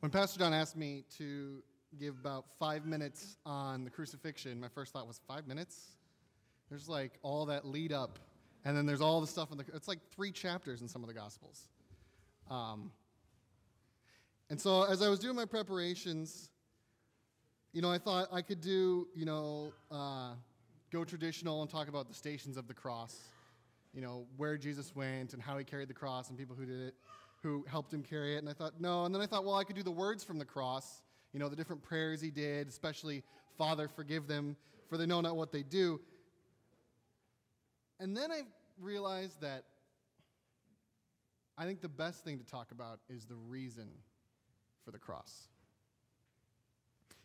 When Pastor John asked me to give about five minutes on the crucifixion, my first thought was five minutes? There's like all that lead up, and then there's all the stuff in the. It's like three chapters in some of the Gospels. Um, and so as I was doing my preparations, you know, I thought I could do, you know, uh, go traditional and talk about the stations of the cross, you know, where Jesus went and how he carried the cross and people who did it, who helped him carry it. And I thought, no. And then I thought, well, I could do the words from the cross, you know, the different prayers he did, especially, Father, forgive them, for they know not what they do. And then I realized that I think the best thing to talk about is the reason for the cross.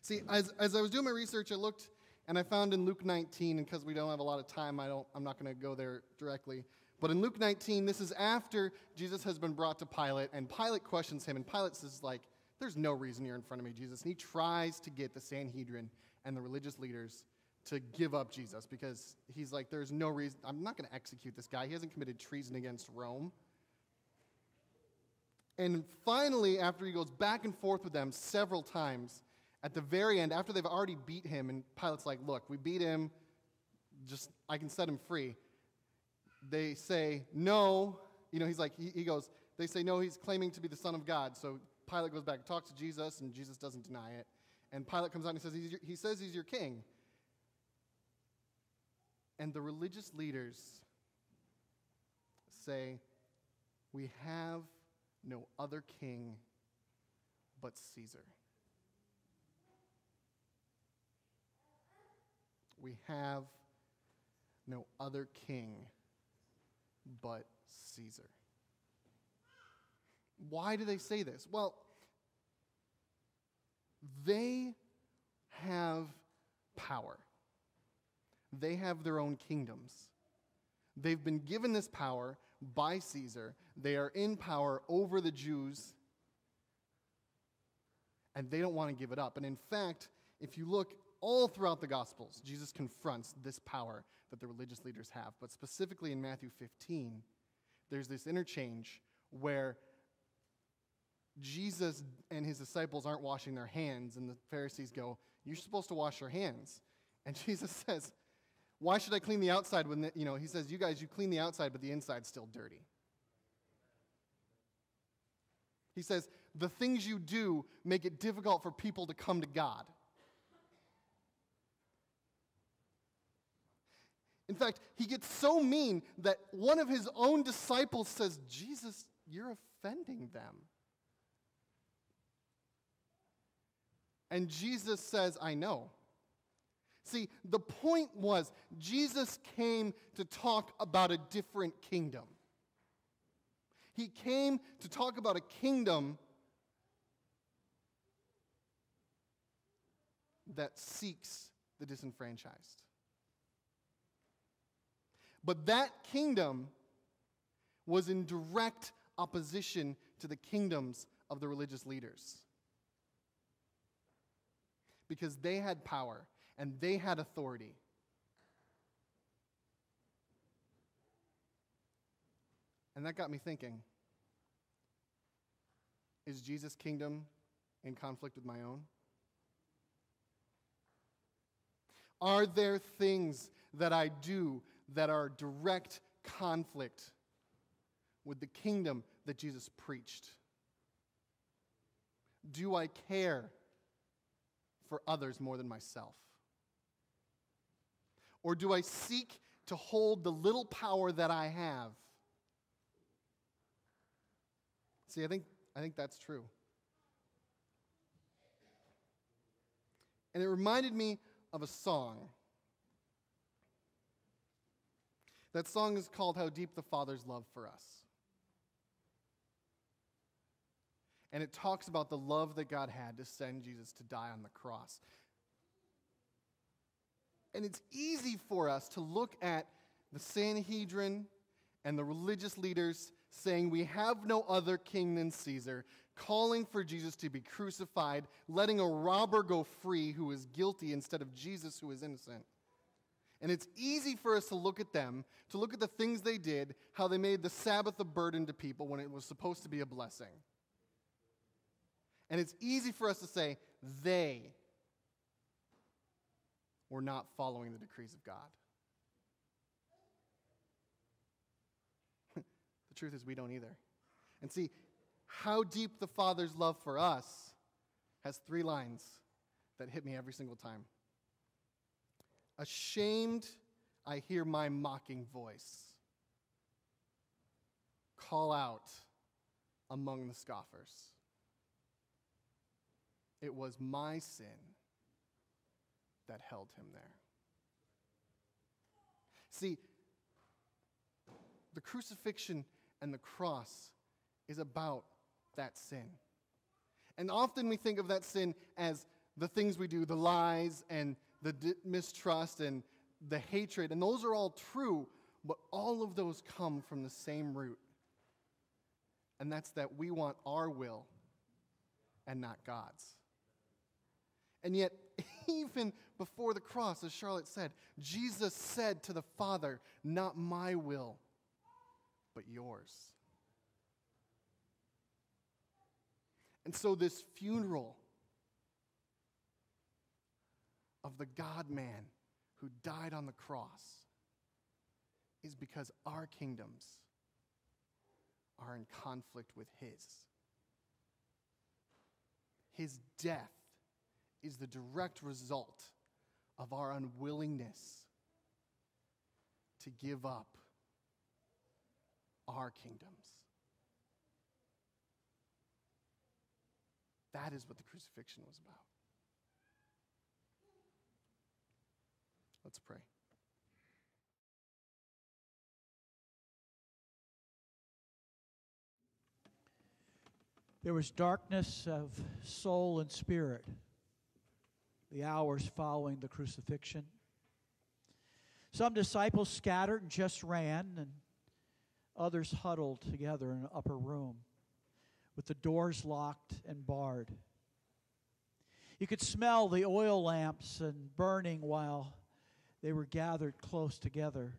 See, as, as I was doing my research, I looked and I found in Luke 19, and because we don't have a lot of time, I don't, I'm not going to go there directly. But in Luke 19, this is after Jesus has been brought to Pilate, and Pilate questions him, and Pilate says, like, there's no reason you're in front of me, Jesus. And he tries to get the Sanhedrin and the religious leaders to give up Jesus because he's like, there's no reason, I'm not going to execute this guy. He hasn't committed treason against Rome. And finally, after he goes back and forth with them several times, at the very end, after they've already beat him, and Pilate's like, Look, we beat him, just, I can set him free. They say, No. You know, he's like, he, he goes, They say, No, he's claiming to be the Son of God. So Pilate goes back, and talks to Jesus, and Jesus doesn't deny it. And Pilate comes out and he says, your, he says he's your king. And the religious leaders say, We have no other king but Caesar. We have no other king but Caesar. Why do they say this? Well, they have power. They have their own kingdoms. They've been given this power by Caesar. They are in power over the Jews, and they don't want to give it up. And in fact, if you look all throughout the Gospels, Jesus confronts this power that the religious leaders have. But specifically in Matthew 15, there's this interchange where Jesus and his disciples aren't washing their hands, and the Pharisees go, You're supposed to wash your hands. And Jesus says, why should I clean the outside when, the, you know, he says, you guys, you clean the outside, but the inside's still dirty. He says, the things you do make it difficult for people to come to God. In fact, he gets so mean that one of his own disciples says, Jesus, you're offending them. And Jesus says, I know. See, the point was Jesus came to talk about a different kingdom. He came to talk about a kingdom that seeks the disenfranchised. But that kingdom was in direct opposition to the kingdoms of the religious leaders. Because they had power and they had authority. And that got me thinking is Jesus' kingdom in conflict with my own? Are there things that I do that are direct conflict with the kingdom that Jesus preached? Do I care for others more than myself? Or do I seek to hold the little power that I have? See, I think, I think that's true. And it reminded me of a song. That song is called How Deep the Father's Love for Us. And it talks about the love that God had to send Jesus to die on the cross. And it's easy for us to look at the Sanhedrin and the religious leaders saying, We have no other king than Caesar, calling for Jesus to be crucified, letting a robber go free who is guilty instead of Jesus who is innocent. And it's easy for us to look at them, to look at the things they did, how they made the Sabbath a burden to people when it was supposed to be a blessing. And it's easy for us to say, they were not following the decrees of God. the truth is, we don't either. And see, how deep the Father's love for us has three lines that hit me every single time. Ashamed, I hear my mocking voice call out among the scoffers. It was my sin that held him there. See, the crucifixion and the cross is about that sin. And often we think of that sin as the things we do, the lies and the mistrust and the hatred, and those are all true, but all of those come from the same root. And that's that we want our will and not God's. And yet, even before the cross, as Charlotte said, Jesus said to the Father, Not my will, but yours. And so, this funeral of the God man who died on the cross is because our kingdoms are in conflict with his. His death is the direct result of our unwillingness to give up our kingdoms. That is what the crucifixion was about. Let's pray. There was darkness of soul and spirit the hours following the crucifixion. Some disciples scattered and just ran, and others huddled together in an upper room with the doors locked and barred. You could smell the oil lamps and burning while they were gathered close together.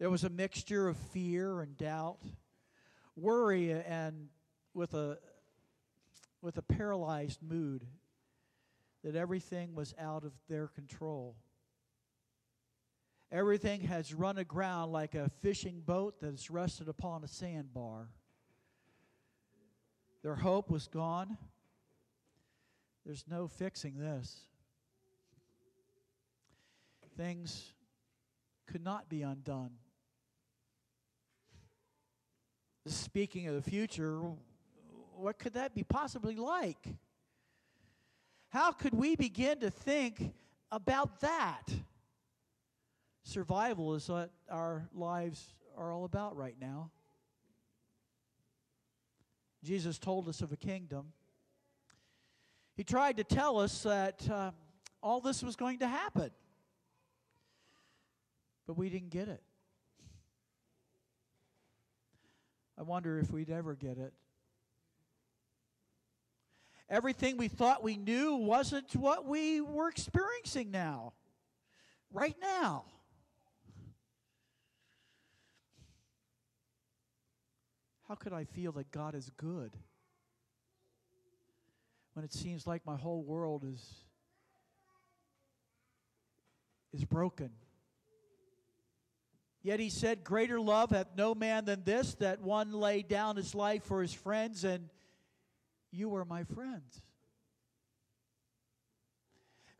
There was a mixture of fear and doubt, worry and with a with a paralyzed mood that everything was out of their control. Everything has run aground like a fishing boat that has rested upon a sandbar. Their hope was gone. There's no fixing this. Things could not be undone. Speaking of the future, what could that be possibly like? How could we begin to think about that? Survival is what our lives are all about right now. Jesus told us of a kingdom. He tried to tell us that uh, all this was going to happen, but we didn't get it. I wonder if we'd ever get it. Everything we thought we knew wasn't what we were experiencing now, right now. How could I feel that God is good when it seems like my whole world is, is broken? Yet he said, Greater love hath no man than this, that one lay down his life for his friends, and you are my friends.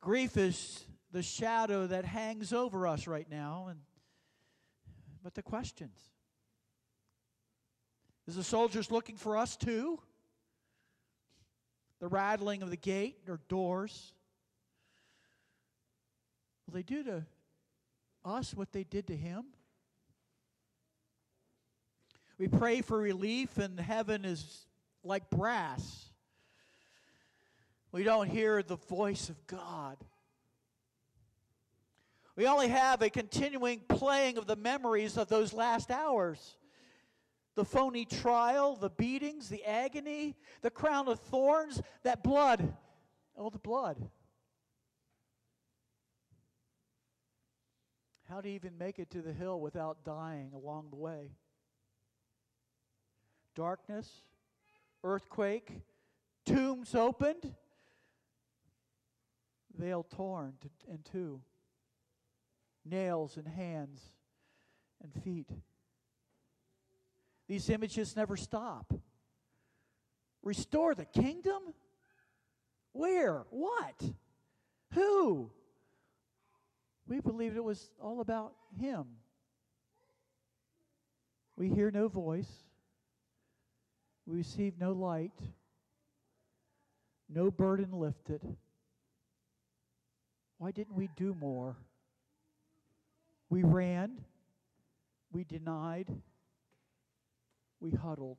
Grief is the shadow that hangs over us right now, and but the questions. Is the soldiers looking for us too? The rattling of the gate or doors. Will they do to us what they did to him? We pray for relief, and heaven is like brass. We don't hear the voice of God. We only have a continuing playing of the memories of those last hours. The phony trial, the beatings, the agony, the crown of thorns, that blood. Oh, the blood. How to even make it to the hill without dying along the way? Darkness, earthquake, tombs opened, veil torn to, in two, nails in hands and feet. These images never stop. Restore the kingdom? Where? What? Who? We believed it was all about Him. We hear no voice. We receive no light. No burden lifted. Why didn't we do more? We ran. We denied. We huddled.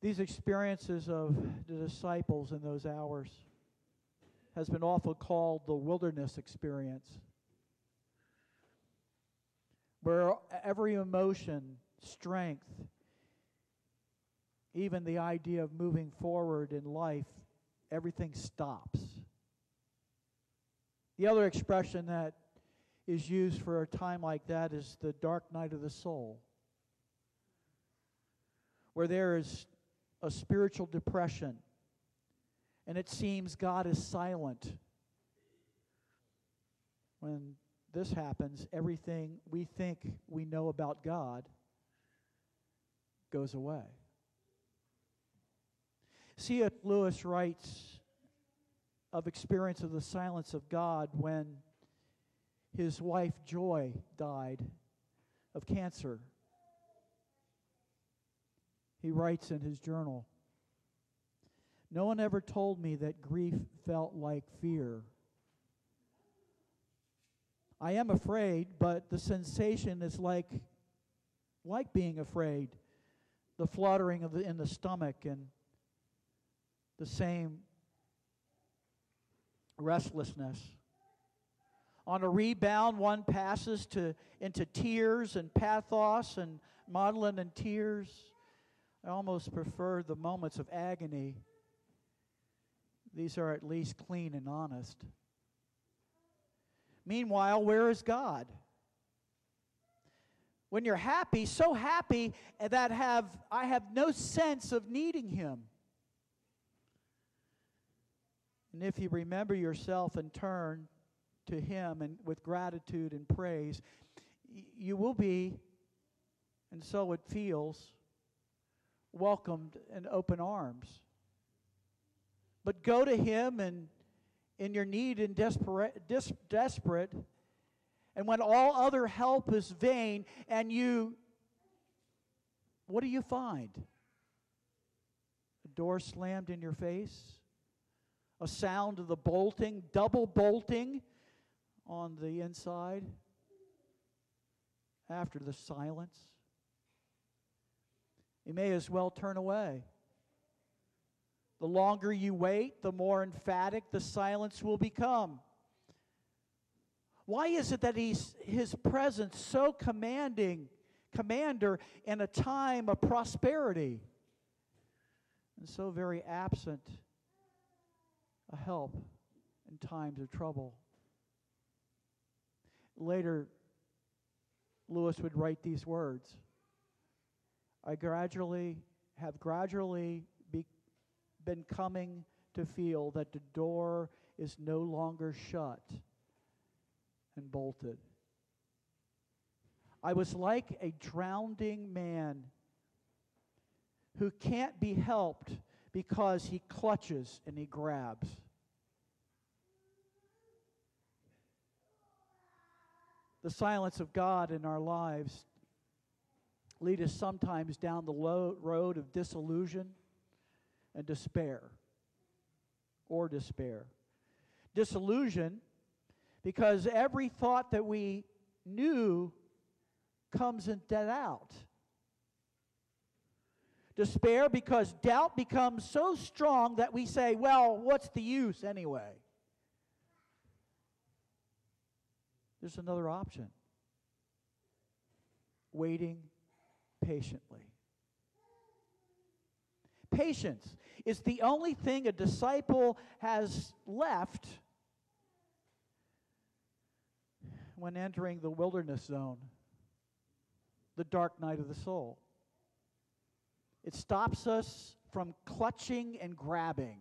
These experiences of the disciples in those hours has been often called the wilderness experience, where every emotion, strength, even the idea of moving forward in life, everything stops. The other expression that is used for a time like that is the dark night of the soul, where there is a spiritual depression and it seems God is silent. When this happens, everything we think we know about God goes away. C.S. Lewis writes of experience of the silence of God when his wife Joy died of cancer. He writes in his journal No one ever told me that grief felt like fear. I am afraid, but the sensation is like, like being afraid. The fluttering of the, in the stomach and the same restlessness. On a rebound, one passes to, into tears and pathos and maudlin and tears. I almost prefer the moments of agony. These are at least clean and honest. Meanwhile, where is God? When you're happy, so happy that have I have no sense of needing him. And if you remember yourself and turn to him and with gratitude and praise, you will be and so it feels welcomed in open arms. But go to Him and in your need and desperate, des- desperate, and when all other help is vain, and you, what do you find? A door slammed in your face, a sound of the bolting, double bolting on the inside after the silence. You may as well turn away. The longer you wait, the more emphatic the silence will become. Why is it that he's, his presence so commanding, commander in a time of prosperity, and so very absent a help in times of trouble? Later, Lewis would write these words. I gradually have gradually be, been coming to feel that the door is no longer shut and bolted. I was like a drowning man who can't be helped because he clutches and he grabs. The silence of God in our lives lead us sometimes down the low road of disillusion and despair or despair. Disillusion because every thought that we knew comes in doubt. Despair because doubt becomes so strong that we say, well, what's the use anyway? There's another option waiting patiently. Patience is the only thing a disciple has left when entering the wilderness zone, the dark night of the soul. It stops us from clutching and grabbing.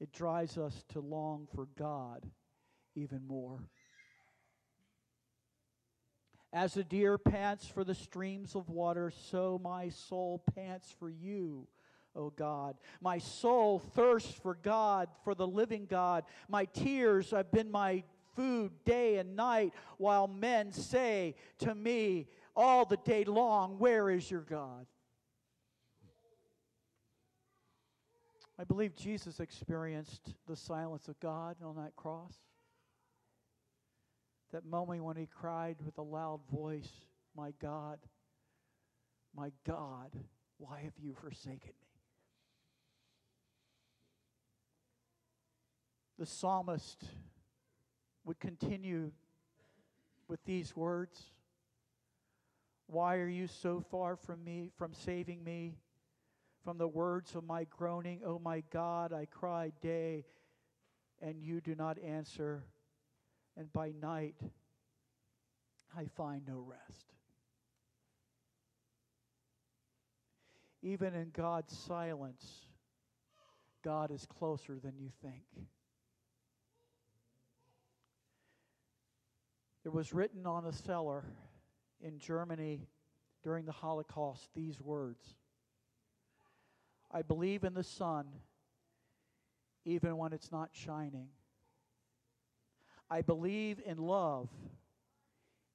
It drives us to long for God even more. As the deer pants for the streams of water, so my soul pants for you, O God. My soul thirsts for God, for the living God. My tears have been my food day and night, while men say to me all the day long, Where is your God? I believe Jesus experienced the silence of God on that cross. That moment when he cried with a loud voice, My God, my God, why have you forsaken me? The psalmist would continue with these words Why are you so far from me, from saving me? From the words of my groaning, O oh my God, I cry day, and you do not answer and by night I find no rest. Even in God's silence, God is closer than you think. There was written on a cellar in Germany during the Holocaust these words I believe in the sun even when it's not shining. I believe in love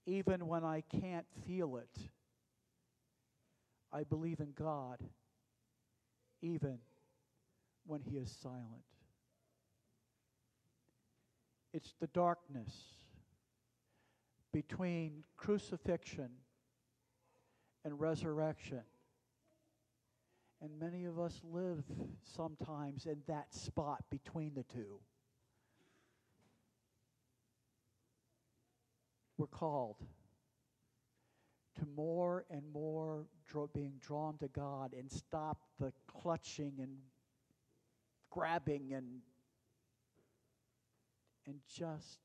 even when I can't feel it. I believe in God even when He is silent. It's the darkness between crucifixion and resurrection. And many of us live sometimes in that spot between the two. we're called to more and more draw, being drawn to God and stop the clutching and grabbing and and just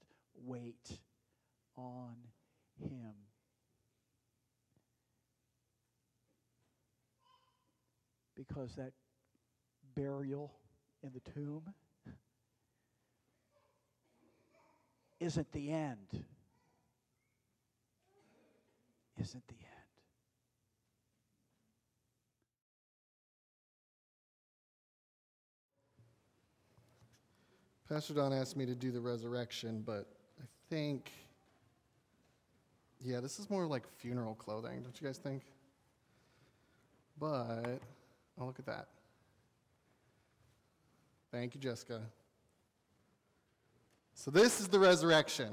wait on him. Because that burial in the tomb isn't the end isn't the end. Pastor Don asked me to do the resurrection, but I think, yeah, this is more like funeral clothing, don't you guys think? But, oh, look at that. Thank you, Jessica. So, this is the resurrection.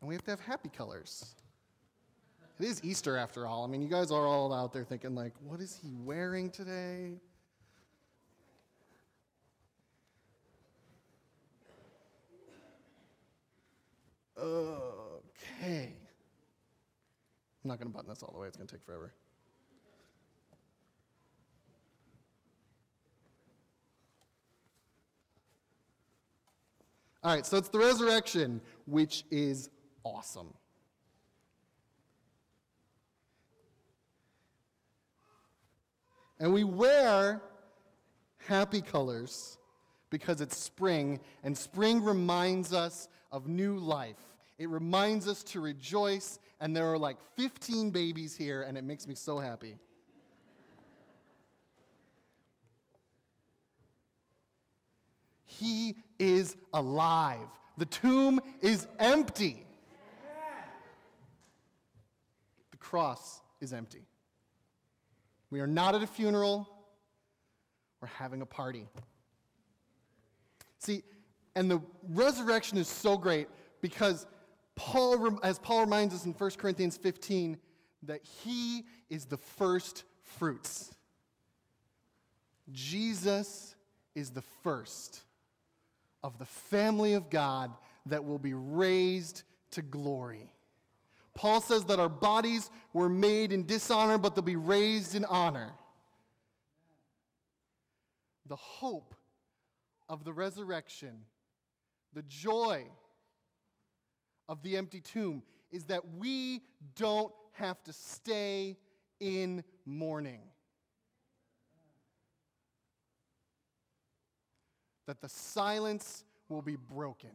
And we have to have happy colors. It is Easter after all. I mean, you guys are all out there thinking, like, what is he wearing today? Okay. I'm not going to button this all the way, it's going to take forever. All right, so it's the resurrection, which is awesome. And we wear happy colors because it's spring, and spring reminds us of new life. It reminds us to rejoice, and there are like 15 babies here, and it makes me so happy. He is alive. The tomb is empty. The cross is empty. We are not at a funeral, we're having a party. See, and the resurrection is so great because Paul, as Paul reminds us in 1 Corinthians 15, that he is the first fruits. Jesus is the first of the family of God that will be raised to glory. Paul says that our bodies were made in dishonor, but they'll be raised in honor. The hope of the resurrection, the joy of the empty tomb is that we don't have to stay in mourning. That the silence will be broken.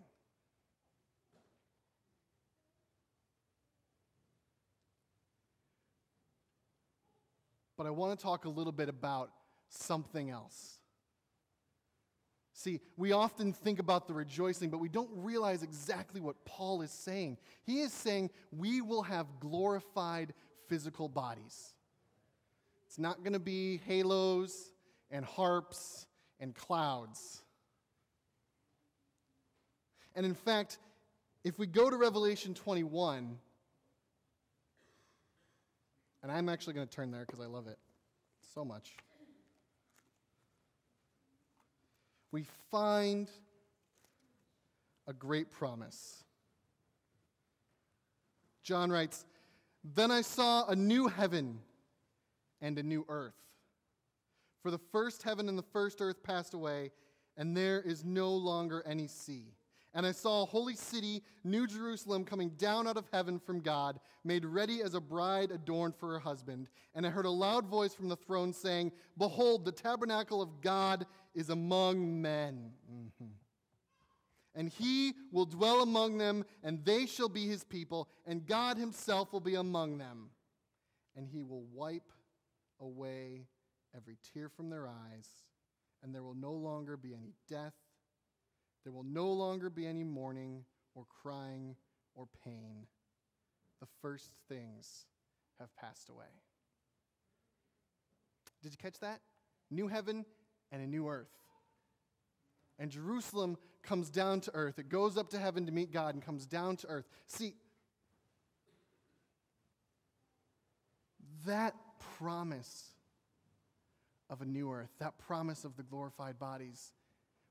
But I want to talk a little bit about something else. See, we often think about the rejoicing, but we don't realize exactly what Paul is saying. He is saying we will have glorified physical bodies. It's not going to be halos and harps and clouds. And in fact, if we go to Revelation 21, and I'm actually going to turn there because I love it so much. We find a great promise. John writes, Then I saw a new heaven and a new earth. For the first heaven and the first earth passed away, and there is no longer any sea. And I saw a holy city, New Jerusalem, coming down out of heaven from God, made ready as a bride adorned for her husband. And I heard a loud voice from the throne saying, Behold, the tabernacle of God is among men. Mm-hmm. And he will dwell among them, and they shall be his people, and God himself will be among them. And he will wipe away every tear from their eyes, and there will no longer be any death there will no longer be any mourning or crying or pain. The first things have passed away. Did you catch that? New heaven and a new earth. And Jerusalem comes down to earth. It goes up to heaven to meet God and comes down to earth. See, that promise of a new earth, that promise of the glorified bodies,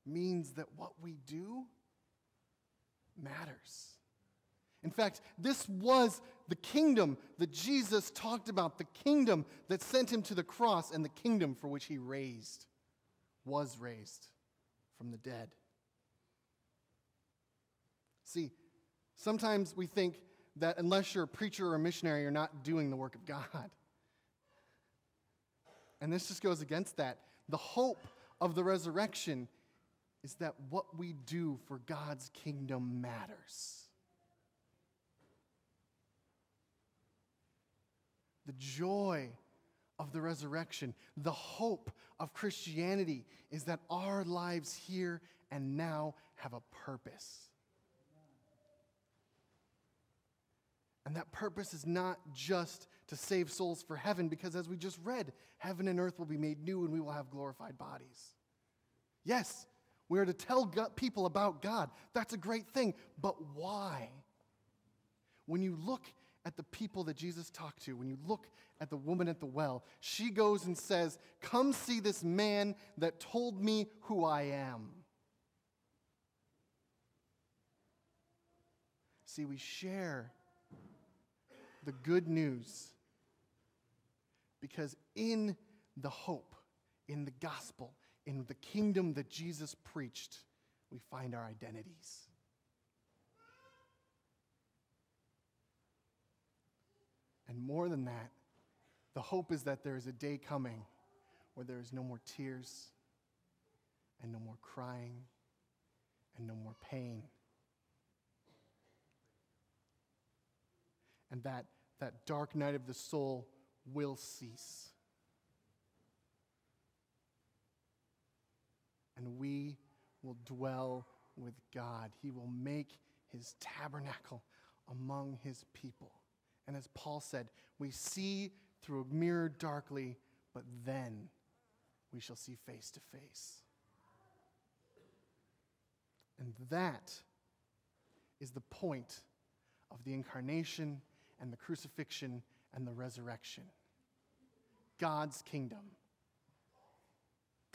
means that what we do matters. In fact, this was the kingdom that Jesus talked about, the kingdom that sent him to the cross, and the kingdom for which he raised, was raised from the dead. See, sometimes we think that unless you're a preacher or a missionary, you're not doing the work of God. And this just goes against that. The hope of the resurrection is that what we do for God's kingdom matters. The joy of the resurrection, the hope of Christianity is that our lives here and now have a purpose. And that purpose is not just to save souls for heaven, because as we just read, heaven and earth will be made new and we will have glorified bodies. Yes, we are to tell people about God. That's a great thing. But why? When you look at the people that Jesus talked to, when you look at the woman at the well, she goes and says, Come see this man that told me who I am. See, we share the good news because in the hope, in the gospel, in the kingdom that Jesus preached, we find our identities. And more than that, the hope is that there is a day coming where there is no more tears and no more crying and no more pain. And that that dark night of the soul will cease. and we will dwell with God. He will make his tabernacle among his people. And as Paul said, we see through a mirror darkly, but then we shall see face to face. And that is the point of the incarnation and the crucifixion and the resurrection. God's kingdom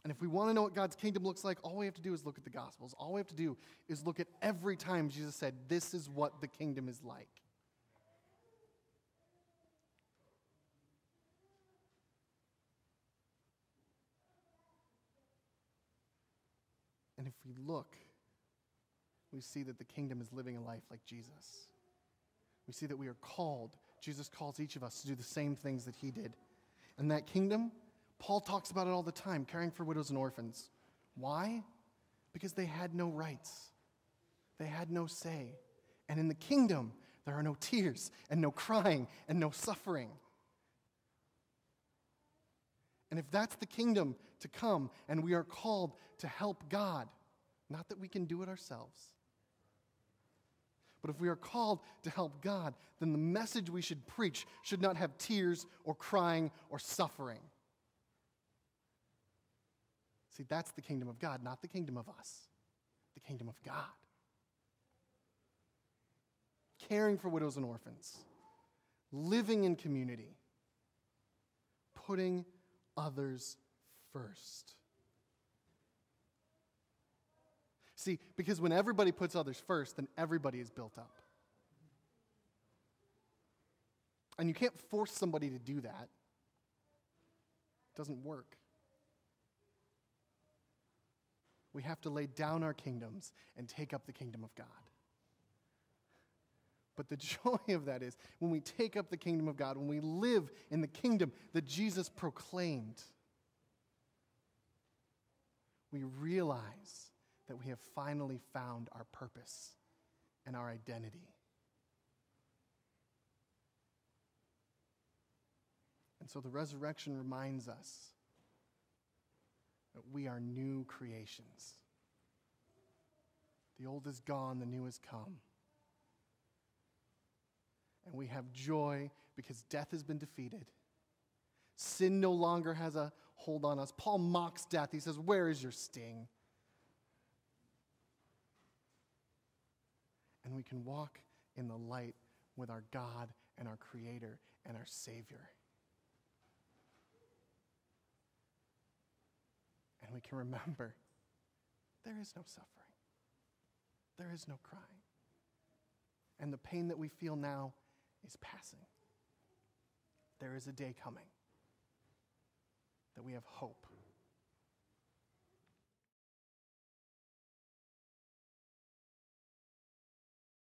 and if we want to know what God's kingdom looks like, all we have to do is look at the Gospels. All we have to do is look at every time Jesus said, This is what the kingdom is like. And if we look, we see that the kingdom is living a life like Jesus. we see that we are called. Jesus calls each of us to do the same things that he did. And that kingdom, Paul talks about it all the time caring for widows and orphans. Why? Because they had no rights, they had no say. And in the kingdom, there are no tears and no crying and no suffering. And if that's the kingdom to come, and we are called to help God, not that we can do it ourselves, but if we are called to help God, then the message we should preach should not have tears or crying or suffering. See, that's the kingdom of God, not the kingdom of us, the kingdom of God. Caring for widows and orphans, living in community, putting others first. See, because when everybody puts others first, then everybody is built up. And you can't force somebody to do that. It doesn't work. We have to lay down our kingdoms and take up the kingdom of God. But the joy of that is when we take up the kingdom of God, when we live in the kingdom that Jesus proclaimed, we realize that we have finally found our purpose and our identity. And so the resurrection reminds us that we are new creations. The old is gone, the new has come. And we have joy because death has been defeated. Sin no longer has a hold on us. Paul mocks death. He says, Where is your sting? And we can walk in the light with our God and our Creator and our Savior. And we can remember there is no suffering, there is no crying. And the pain that we feel now is passing. There is a day coming that we have hope